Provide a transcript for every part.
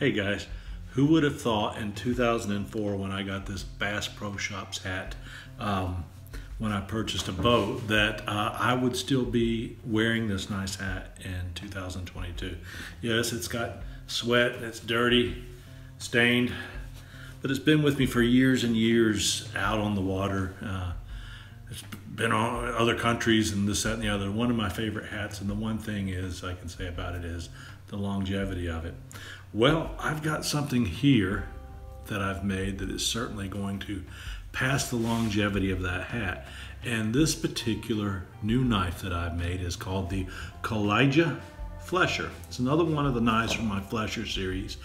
Hey guys, who would have thought in 2004 when I got this Bass Pro Shops hat, um, when I purchased a boat, that uh, I would still be wearing this nice hat in 2022. Yes, it's got sweat, it's dirty, stained, but it's been with me for years and years out on the water. Uh, it's been on other countries and this, that, and the other. One of my favorite hats, and the one thing is I can say about it is the longevity of it. Well, I've got something here that I've made that is certainly going to pass the longevity of that hat. And this particular new knife that I've made is called the Kaw-Liga Flesher. It's another one of the knives from my Flesher series.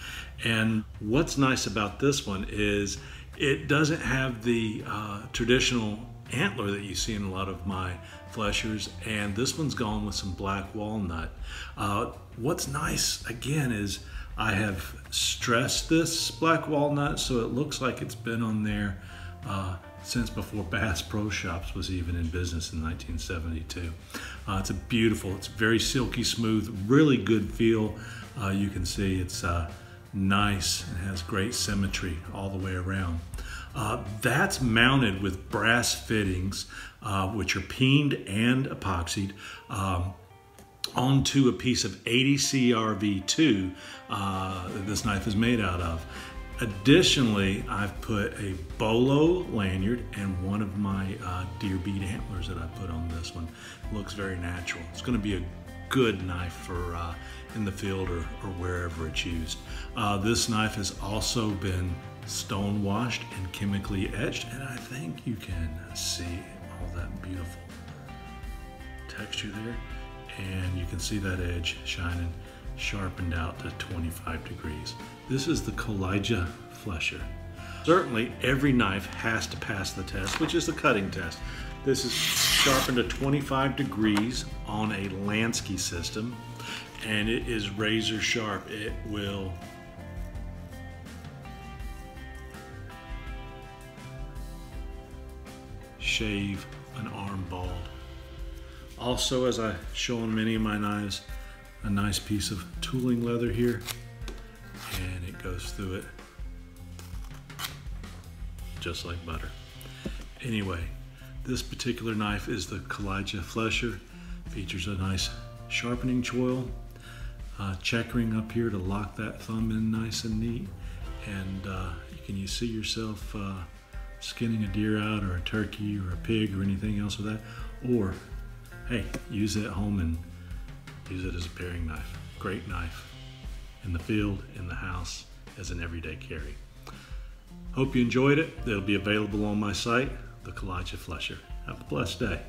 And what's nice about this one is it doesn't have the uh, traditional antler that you see in a lot of my fleshers and this one's gone with some black walnut uh, what's nice again is I have stressed this black walnut so it looks like it's been on there uh, since before Bass Pro Shops was even in business in 1972. Uh, it's a beautiful, it's very silky smooth, really good feel. Uh, you can see it's uh, nice and has great symmetry all the way around. Uh, that's mounted with brass fittings, uh, which are peened and epoxied. Um, onto a piece of 80 CRV2 uh, that this knife is made out of. Additionally, I've put a bolo lanyard and one of my uh, deer bead antlers that I put on this one. Looks very natural. It's going to be a good knife for uh, in the field or, or wherever it's used. Uh, this knife has also been stone washed and chemically etched and I think you can see all that beautiful texture there and you can see that edge shining sharpened out to 25 degrees. This is the Kaw-Liga Flesher. Certainly every knife has to pass the test, which is the cutting test. This is sharpened to 25 degrees on a Lansky system and it is razor sharp. It will shave an arm bald. Also, as I show on many of my knives, a nice piece of tooling leather here, and it goes through it just like butter. Anyway, this particular knife is the Kaw-Liga Flesher. Features a nice sharpening choil, uh, checkering up here to lock that thumb in nice and neat. And uh, can you see yourself uh, skinning a deer out or a turkey or a pig or anything else with that. Or, hey, use it at home and use it as a paring knife. Great knife in the field, in the house, as an everyday carry. Hope you enjoyed it. It'll be available on my site, the Kaw-Liga Flesher. Have a blessed day.